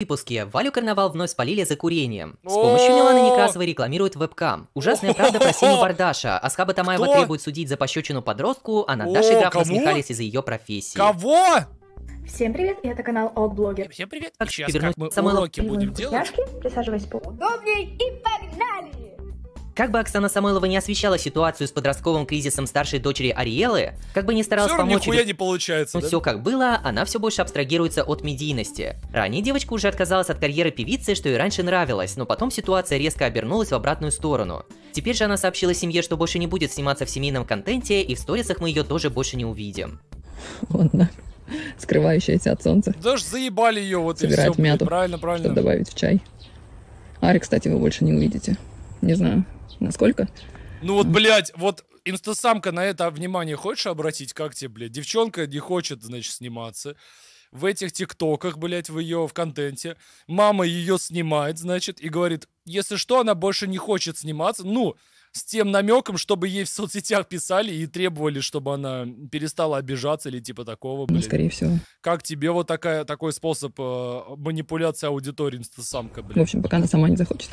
выпуске Валю Карнавал вновь спалили за курением. С помощью Миланы Некрасовой рекламирует вебкам. Ужасная правда про Сеню Бардаша. Асхаба Тамаева Кто? требует судить за пощечину подростку, а над Дашей Граф насмехались из-за ее профессии. Кого? Всем привет, и это канал ОК Блогер. Всем привет. Сейчас как мы уроки будем делать. Присаживайся по Удобней и погнали! Как бы Оксана Самойлова не освещала ситуацию с подростковым кризисом старшей дочери Ариэлы, как бы не старалась Все помочь нихуя не получается, Но да? все как было, она все больше абстрагируется от медийности. Ранее девочка уже отказалась от карьеры певицы, что и раньше нравилось, но потом ситуация резко обернулась в обратную сторону. Теперь же она сообщила семье, что больше не будет сниматься в семейном контенте, и в сторисах мы ее тоже больше не увидим. Ладно. Скрывающаяся от солнца. Да ж заебали ее вот Собирает и все. мяту, Правильно, правильно. Чтобы добавить в чай. Ари, кстати, вы больше не увидите. Не знаю, насколько. Ну вот, блядь, вот инстасамка на это внимание хочешь обратить? Как тебе, блядь? Девчонка не хочет, значит, сниматься. В этих тиктоках, блядь, в ее в контенте. Мама ее снимает, значит, и говорит, если что, она больше не хочет сниматься. Ну, с тем намеком, чтобы ей в соцсетях писали и требовали, чтобы она перестала обижаться или типа такого, Ну, блядь. скорее всего. Как тебе вот такая, такой способ э, манипуляции аудитории инстасамка, В блядь? общем, пока она сама не захочет,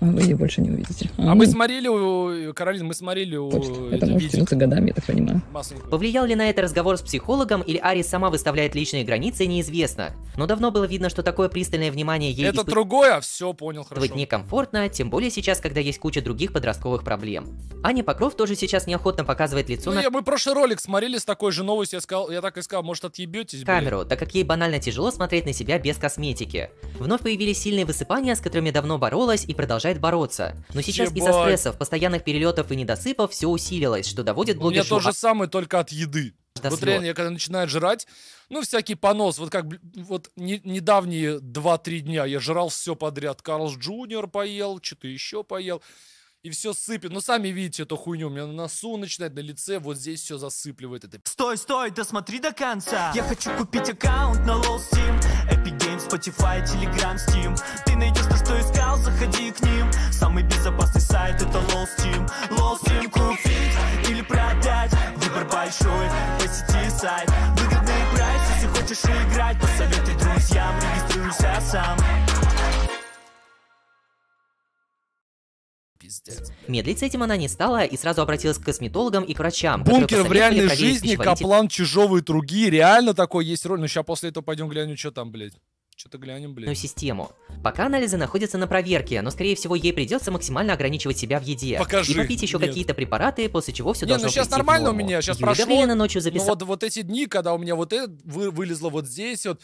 а вы ее больше не увидите. А мы ну, смотрели у... Каролин, мы смотрели у... хочет. это Это может видео. тянуться годами, я так понимаю. Массовенько. Повлиял ли на это разговор с психологом или Ари сама выставляет личные границы, неизвестно. Но давно было видно, что такое пристальное внимание ей Это испытывать другое, все понял, хорошо. некомфортно, тем более сейчас, когда есть куча других подростковых проблем. Аня Покров тоже сейчас неохотно показывает лицо Ну, на я, мы прошлый ролик смотрели с такой же новостью, я, сказал, я так и сказал, может, отъебетесь, блядь? камеру, так как ей банально тяжело смотреть на себя без косметики. Вновь появились сильные высыпания, с которыми давно боролась и продолжает бороться. Но сейчас из-за стрессов, постоянных перелетов и недосыпов все усилилось, что доводит У меня блогершу то же самое, только от еды. до вот слез. реально, я когда начинаю жрать, ну, всякий понос, вот как, вот не- недавние 2-3 дня я жрал все подряд. Карлс Джуниор поел, что-то еще поел. И все сыпет. Ну, сами видите эту хуйню. У меня на носу начинает, на лице, вот здесь все засыпливает. Это. Стой, стой, досмотри до конца. Я хочу купить аккаунт на LOL Steam Epic Games, Spotify, Telegram, Steam. Ты найдешь то, что искал, заходи к ним. Самый безопасный сайт это LOL Steam LOL Steam купить или продать? Выбор большой, посети сайт. Выгодный прайс, если хочешь играть. Посоветуй друзьям, регистрируйся сам пиздец. Медлить с этим она не стала и сразу обратилась к косметологам и к врачам. Бункер в реальной жизни, Каплан, Чижовые Труги. Реально такой есть роль. Ну, сейчас после этого пойдем глянем, что там, блядь. Что-то глянем, иммунную блядь. систему. Пока анализы находятся на проверке, но скорее всего ей придется максимально ограничивать себя в еде. Покажи. И попить еще какие-то препараты, после чего все Не, должно ну щас прийти в нормально у меня, щас Юлия прошло, ночью Ну записала вот, вот эти дни, когда у меня вот это вы, вылезло вот здесь вот,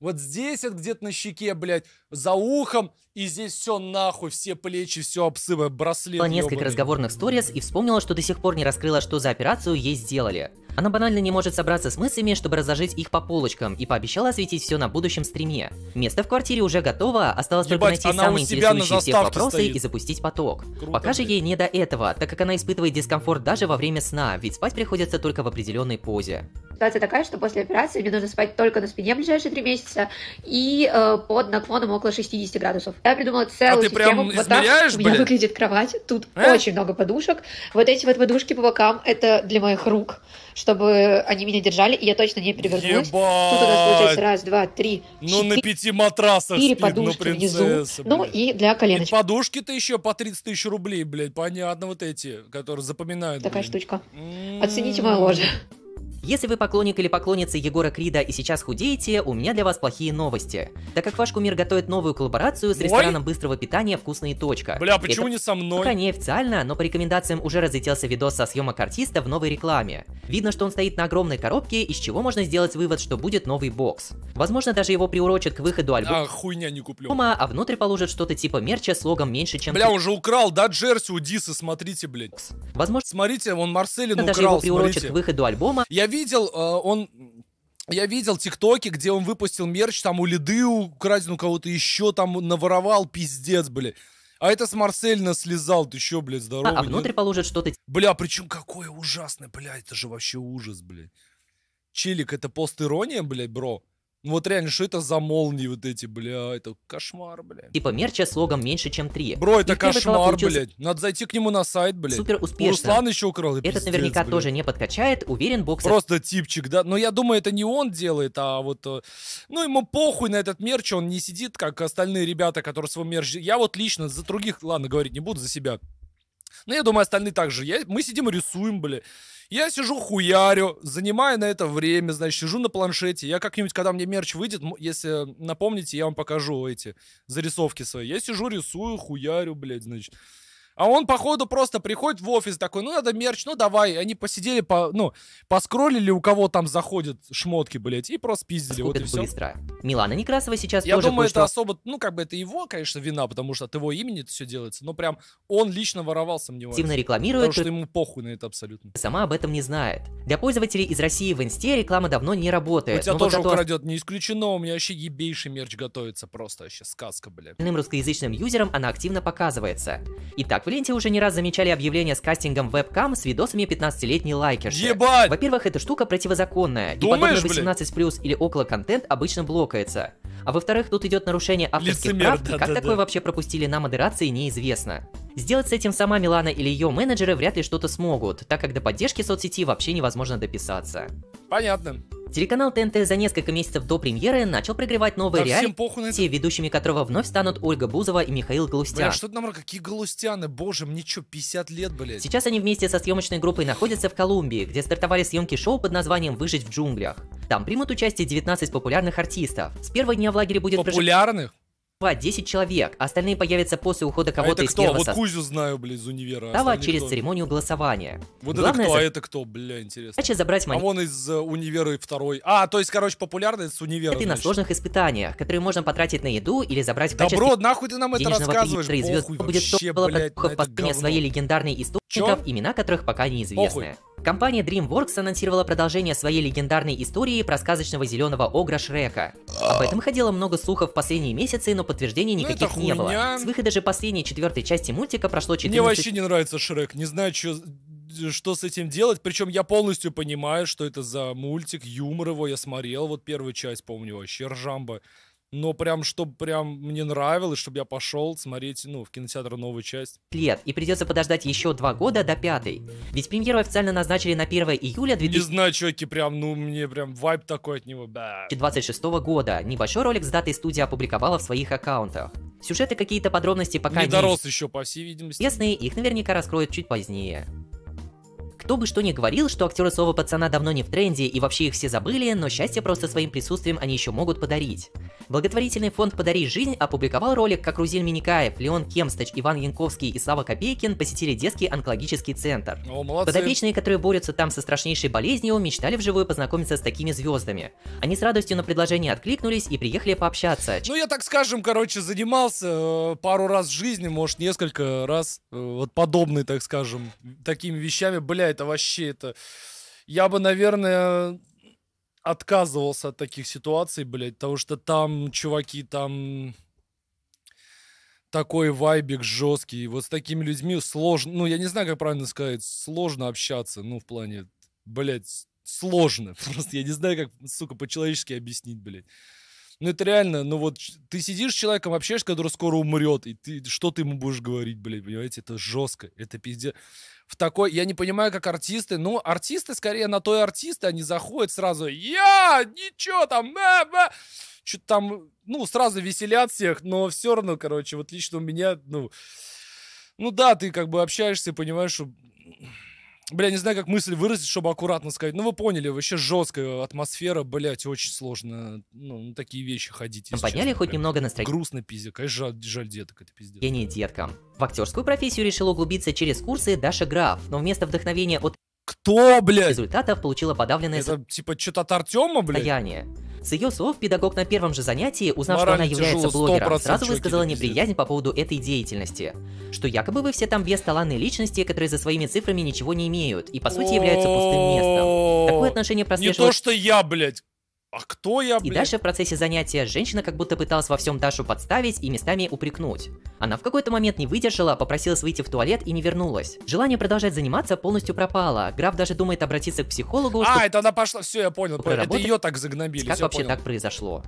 вот здесь вот где-то на щеке, блядь, за ухом, и здесь все нахуй, все плечи, все обсыпано, браслет несколько ёбаный. разговорных сториз и вспомнила, что до сих пор не раскрыла, что за операцию ей сделали. Она банально не может собраться с мыслями, чтобы разложить их по полочкам, и пообещала осветить все на будущем стриме. Место в квартире уже готово, осталось только Ебать, найти она самые себя на интересующие всех вопросы стоит. и запустить поток. Круто, Пока же блядь. ей не до этого, так как она испытывает дискомфорт даже во время сна, ведь спать приходится только в определенной позе. Ситуация такая, что после операции мне нужно спать только на спине ближайшие три месяца и э, под наклоном около 60 градусов. Я придумала целую А ты прям систему. вот так у меня выглядит кровать. Тут А? очень много подушек. Вот эти вот подушки по бокам это для моих рук, чтобы они меня держали, и я точно не перевернусь. Тут у нас получается Ебать! раз, два, три, Ну на четыре пяти матрасах спит, ну подушки внизу. принцесса, Ну блядь. и для И коленочек. подушки-то еще по 30 тысяч рублей, блядь, понятно, вот эти, которые запоминают. Такая блин. штучка. М-м-м. Оцените мое ложе. Если вы поклонник или поклонница Егора Крида и сейчас худеете, у меня для вас плохие новости. Так как ваш кумир готовит новую коллаборацию с Ой. рестораном быстрого питания «Вкусная точка». Бля, почему Это не со мной? Пока не официально, но по рекомендациям уже разлетелся видос со съемок артиста в новой рекламе. Видно, что он стоит на огромной коробке, из чего можно сделать вывод, что будет новый бокс. Возможно, даже его приурочат к выходу альбома, А, хуйня не куплю. а внутрь положат что-то типа мерча с логом меньше, чем Бля, уже украл, да, Джерси у Дисы, смотрите, блядь. Возможно, Смотрите, он Марселин даже его украл, приурочат смотрите. к выходу альбома, Я видел, э, он... Я видел тиктоки, где он выпустил мерч, там у Лиды украден, у кого-то еще там наворовал, пиздец, блядь. А это с Марсельна слезал, ты еще, блядь, здоровый. а внутрь нет? положат что-то Бля, причем какое ужасное, блядь, это же вообще ужас, блядь. Челик, это пост-ирония, блядь, бро? Ну вот реально, что это за молнии вот эти, бля, это кошмар, бля. Типа мерча с логом меньше, чем 3. Бро, это кошмар, получился блядь. Надо зайти к нему на сайт, блядь. Супер успешно. Руслана еще украл. Этот пиздец, наверняка блядь. тоже не подкачает, уверен, боксер Просто типчик, да. Но я думаю, это не он делает, а вот... э, Ну, ему похуй на этот мерч, он не сидит, как остальные ребята, которые свой мерч... Я вот лично за других, ладно, говорить не буду, за себя. Но я думаю, остальные также. Я, мы сидим и рисуем, бля. Я сижу хуярю, занимаю на это время, значит, сижу на планшете. Я как-нибудь, когда мне мерч выйдет, если напомните, я вам покажу эти зарисовки свои. Я сижу, рисую, хуярю, блядь, значит. А он, походу, просто приходит в офис такой, ну, надо мерч, ну, давай. Они посидели, по, ну, поскроллили, у кого там заходят шмотки, блядь, и просто пиздили, вот и скупит все. быстро. Милана Некрасова сейчас Я тоже думаю, это особо, ну, как бы это его, конечно, вина, потому что от его имени это все делается. Но прям он лично воровал, сомневаюсь. активно Потому рекламирует, что только ему похуй на это абсолютно. сама об этом не знает. Для пользователей из России в инсте реклама давно не работает. У тебя вот тоже зато украдет, не исключено, у меня вообще ебейший мерч готовится, просто вообще сказка, бля. остальным русскоязычным юзерам она активно показывается. Итак, в ленте уже не раз замечали объявления с кастингом вебкам с видосами 15-летней лайкерши. Ебать! Во-первых, эта штука противозаконная, и Думаешь, подобный блядь? 18+, или около контент обычно блокается. А во-вторых, тут идет нарушение авторских Лицемер, прав, и как да-да-да. такое вообще пропустили на модерации, неизвестно. Сделать с этим сама Милана или ее менеджеры вряд ли что-то смогут, так как до поддержки соцсети вообще невозможно дописаться. Понятно. Телеканал ТНТ за несколько месяцев до премьеры начал прогревать новые Да реалити, ведущими которого вновь станут Ольга Бузова и Михаил Галустян. Бля, что это нам, какие галустяны, боже, мне что, 50 лет, блядь? Сейчас они вместе со съемочной группой находятся в Колумбии, где стартовали съемки шоу под названием «Выжить в джунглях». Там примут участие 19 популярных артистов. С первого дня в лагере будет Популярных? проживать 10 человек, а остальные появятся после ухода А кого-то это из кто? первого Вот Кузю знаю, блядь, из универа. а состава остальные через кто? церемонию голосования. Вот Главное это кто, а за- это кто, бля, интересно. Задача забрать А монеты вон из э, универа и второй. А, то есть, короче, популярный с универа, на значит. сложных испытаниях, которые можно потратить на еду или забрать в качестве бро, нахуй ты нам это рассказываешь? и звезд Похуй будет было блядь, на это говно. своей легендарной источников, имена которых пока неизвестны. Компания DreamWorks анонсировала продолжение своей легендарной истории про сказочного зеленого огра Шрека. Об этом ходило много слухов в последние месяцы, но подтверждений Ну, никаких это не было. С выхода же последней четвертой части мультика прошло 14 Мне вообще не нравится Шрек. Не знаю, что, что с этим делать. Причем я полностью понимаю, что это за мультик, юмор его. Я смотрел вот первую часть, помню, вообще ржамба. Но прям, чтобы прям мне нравилось, чтобы я пошел смотреть, ну, в кинотеатр новую часть. лет, и придется подождать еще два года до пятой. Ведь премьеру официально назначили на 1 июля Не знаю, чуваки, прям, ну, мне прям вайп такой от него. Да. 2026 года. Небольшой ролик с датой студия опубликовала в своих аккаунтах. Сюжеты какие-то подробности пока Не не дорос еще, по всей видимости. известны, их наверняка раскроют чуть позднее. Кто бы что ни говорил, что актеры слова пацана давно не в тренде и вообще их все забыли, но счастье просто своим присутствием они еще могут подарить. Благотворительный фонд «Подари жизнь» опубликовал ролик, как Рузель Миникаев, Леон Кемстач, Иван Янковский и Слава Копейкин посетили детский онкологический центр. О, молодцы. Подопечные, которые борются там со страшнейшей болезнью, мечтали вживую познакомиться с такими звездами. Они с радостью на предложение откликнулись и приехали пообщаться. Ну, я так скажем, короче, занимался э, пару раз в жизни, может, несколько раз, э, вот подобной, так скажем, такими вещами. Бля, это вообще, это... Я бы, наверное, отказывался от таких ситуаций, блядь, потому что там, чуваки, там такой вайбик жесткий. Вот с такими людьми сложно, ну, я не знаю, как правильно сказать, сложно общаться, ну, в плане, блядь, сложно. Просто я не знаю, как, сука, по-человечески объяснить, блядь. Ну, это реально, ну вот ты сидишь с человеком, общаешься, который скоро умрет, и ты что ты ему будешь говорить, блядь, понимаете, это жестко, это пиздец. В такой, я не понимаю, как артисты, ну, артисты скорее на то и артисты, они заходят сразу, я, ничего там, ба, ба. что-то там, ну, сразу веселят всех, но все равно, короче, вот лично у меня, ну, ну да, ты как бы общаешься и понимаешь, что Бля, не знаю, как мысль выразить, чтобы аккуратно сказать. Ну, вы поняли, вообще жесткая атмосфера, блядь, очень сложно, ну, на такие вещи ходить. Подняли честно, хоть прям. немного настроение Грустно, пиздец. Конечно, жаль, жаль деток, это пиздец. деткам. В актерскую профессию решила углубиться через курсы Даша Граф, но вместо вдохновения от Кто, блядь? результатов получила подавленное Это типа что-то от Артема, блядь? состояние. С ее слов, педагог на первом же занятии, узнав, что она Морально является блогером, 100% сразу высказала неприязнь по поводу этой деятельности. Что якобы вы все там бесталанные личности, которые за своими цифрами ничего не имеют, и по сути являются пустым местом. Такое отношение Не то, прослеживалось что я, блядь. А кто я, И блядь? дальше в процессе занятия женщина как будто пыталась во всем Дашу подставить и местами упрекнуть. Она в какой-то момент не выдержала, попросилась выйти в туалет и не вернулась. Желание продолжать заниматься полностью пропало. Граф даже думает обратиться к психологу, А, чтобы это она пошла, все, я понял. понял. Это ее так загнобили, как вообще понял. так произошло.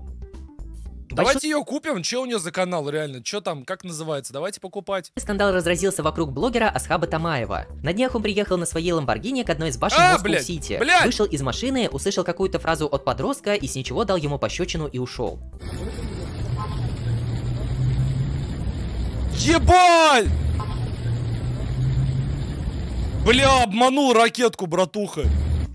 Давайте ее купим, что у нее за канал, реально? Что там, как называется? Давайте покупать. Скандал разразился вокруг блогера Асхаба Тамаева. На днях он приехал на своей Ламборгини к одной из башен А, Москву блядь, Сити. блядь! Вышел из машины, услышал какую-то фразу от подростка и с ничего дал ему пощечину и ушел. Ебать! Бля, обманул ракетку, братуха.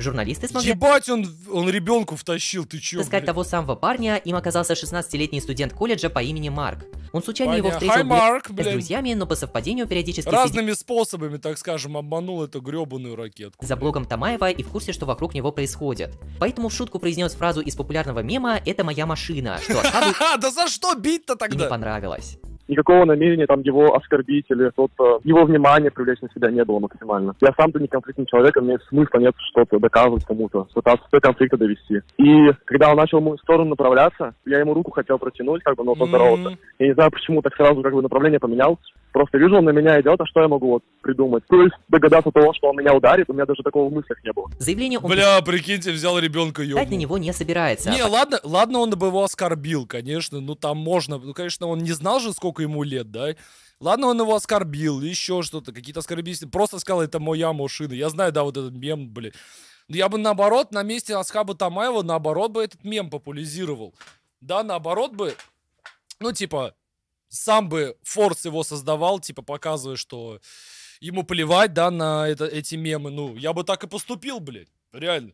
Журналисты смогли Ебать, он, он ребенку втащил, ты чё, блядь? того самого парня, им оказался 16-летний студент колледжа по имени Марк. Он случайно его Понятно. встретил Hi, Марк, с друзьями, но по совпадению периодически Разными способами, так скажем, обманул эту гребаную ракетку. за блогом Тамаева и в курсе, что вокруг него происходит. Поэтому в шутку произнес фразу из популярного мема «Это моя машина», что да за что бить-то и не тогда? понравилось. Никакого намерения там его оскорбить или что-то, его внимание привлечь на себя не было максимально. Я сам-то не конфликтный человек, и мне смысла нет что-то доказывать кому-то, пытаться до конфликта довести. И когда он начал в мою сторону направляться, я ему руку хотел протянуть, как бы, но поздороваться. М, Я не знаю, почему так сразу как бы направление поменял. Просто вижу, он на меня идет, а что я могу вот придумать? То есть догадаться того, что он меня ударит, у меня даже такого в мыслях не было. Заявление он Бля, прикиньте, взял ребенка писать на ёбнул. него не собирается. Не, ладно, ладно, он бы его оскорбил, конечно, ну там можно, ну, конечно, он не знал же, сколько ему лет, да? Ладно, он его оскорбил, еще что-то, какие-то оскорбительные, просто сказал, это моя машина. Я знаю, да, вот этот мем, блин. Но Я бы наоборот, на месте Асхаба Тамаева, наоборот бы этот мем популяризировал. Да, наоборот бы, ну, типа, сам бы Форс его создавал, типа, показывая, что ему плевать, да, на это, эти мемы. Ну, я бы так и поступил, блядь, реально.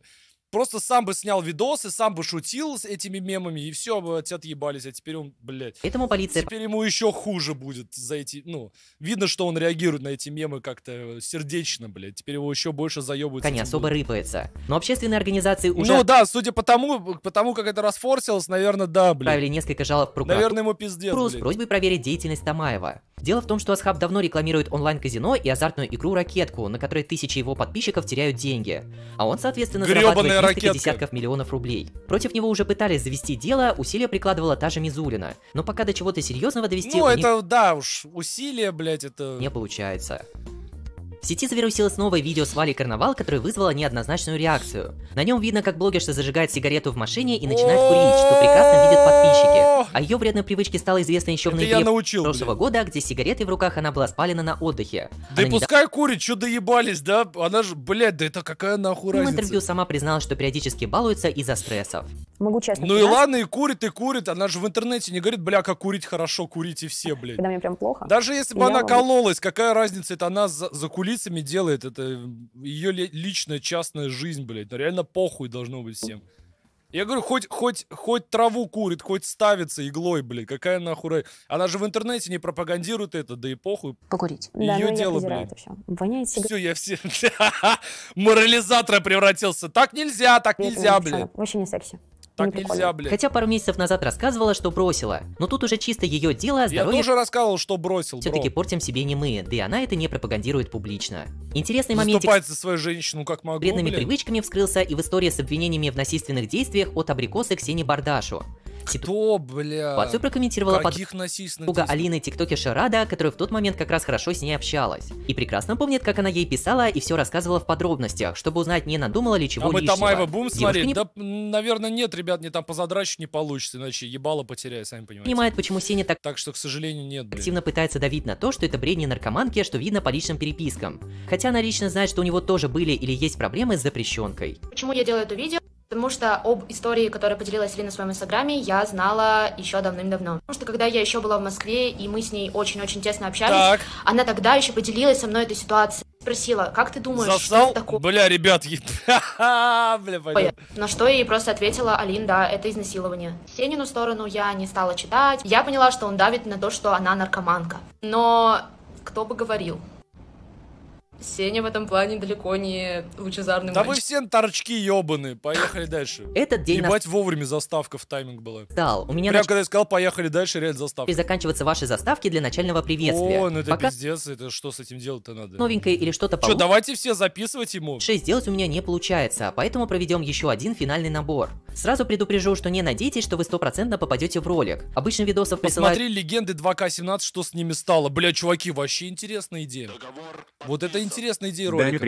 Просто сам бы снял видосы, сам бы шутил с этими мемами, и все, бы от отъебались. А теперь он, блядь, Поэтому полиция теперь ему еще хуже будет за эти, ну, видно, что он реагирует на эти мемы как-то сердечно, блядь. Теперь его еще больше заебывают. не особо рыпается. Но общественные организации уже Ну да, судя по тому, потому как это расфорсилось, наверное, да, блядь. отправили несколько жалоб в прокуратуру Наверное, ему пиздец, с просьбой проверить деятельность Тамаева. Дело в том, что Асхаб давно рекламирует онлайн-казино и азартную игру «Ракетку», на которой тысячи его подписчиков теряют деньги. А он, соответственно, Грёбаная зарабатывает несколько ракетка. десятков миллионов рублей. Против него уже пытались завести дело, усилия прикладывала та же Мизулина. Но пока до чего-то серьезного довести Ну, у них это, да уж, усилия, блядь, это... не получается. В сети завирусилось новое видео с Валей Карнавал, которое вызвало неоднозначную реакцию. На нем видно, как блогерша зажигает сигарету в машине и начинает курить, что прекрасно видят подписчики. О ее вредной привычке стало известно еще в ноябре научил, прошлого года, где с сигаретой в руках она была спалена на отдыхе. Да и пускай курит, что доебались, да? Она же, блядь, да это какая нахуй в разница? интервью сама призналась, что периодически балуется из-за стрессов. Могу честно Ну и ладно, и курит, и курит. Она же в интернете не говорит, бля, как курить хорошо, курите все, блядь. когда мне прям плохо. Даже если бы она кололась, какая разница, это она за, за кулисами делает, это ее личная частная жизнь, блядь. Ну реально похуй должно быть всем. Я говорю, хоть, хоть, хоть траву курит, хоть ставится иглой, блядь, какая нахуй Она же в интернете не пропагандирует это, да и похуй. Покурить. Да, Её я дело, блядь. это все. Воняет сигарет. Все, я все... Морализатора превратился. Так нельзя, так нельзя, блядь. Вообще не секси. Так прикольно. нельзя, блядь. Хотя пару месяцев назад рассказывала, что бросила. Но тут уже чисто ее дело, Я здоровье тоже рассказывал, что бросил, все-таки портим себе не мы, да и она это не пропагандирует публично. Интересный момент Заступать за свою женщину как могу, вредными блядь. привычками вскрылся и в истории с обвинениями в насильственных действиях от абрикосы Ксении Бардашу. Кто, бля? Ситуацию прокомментировала подруга Каких действий? Алины тиктокерша Рада, которая в тот момент как раз хорошо с ней общалась. И прекрасно помнит, как она ей писала и все рассказывала в подробностях, чтобы узнать, не надумала ли чего А мы лишнего. Тамаева будем смотреть? не Да, наверное, нет, ребят, мне там позадрачить не получится, иначе ебало потеряю, сами понимаете. понимает, почему Сеня так Так что, к сожалению, нет, блин. активно пытается давить на то, что это бредни наркоманки, что видно по личным перепискам. Хотя она лично знает, что у него тоже были или есть проблемы с запрещенкой. Почему я делаю это видео? Потому что об истории, которой поделилась Лина в своем инстаграме, я знала еще давным-давно. Потому что когда я еще была в Москве, и мы с ней очень-очень тесно общались, Так, она тогда еще поделилась со мной этой ситуацией. Спросила, как ты думаешь, что засал? это такое? Бля, ребят, е- бля. На что я ей просто ответила, Алин, да, это изнасилование. Сенину сторону я не стала читать. Я поняла, что он давит на то, что она наркоманка. Но кто бы говорил? Сеня в этом плане далеко не лучезарный Да вы мальчик. все торчки ебаные. Поехали дальше. Этот день Ебать, вовремя заставка в тайминг была. настал. У меня Прям начали когда я сказал, поехали дальше, реально заставка. заканчиваться ваши заставки для начального приветствия. О, ну это Пока пиздец, это что с этим делать-то надо? новенькое или что-то Что, давайте все записывать ему. сделать у меня не получается, поэтому проведем еще один финальный набор. Сразу предупрежу, что не надейтесь, что вы стопроцентно попадете в ролик. Обычно видосов присылают Посмотри легенды 2К17, что с ними стало. Бля, чуваки, вообще интересная идея. Вот это интересная идея ролика.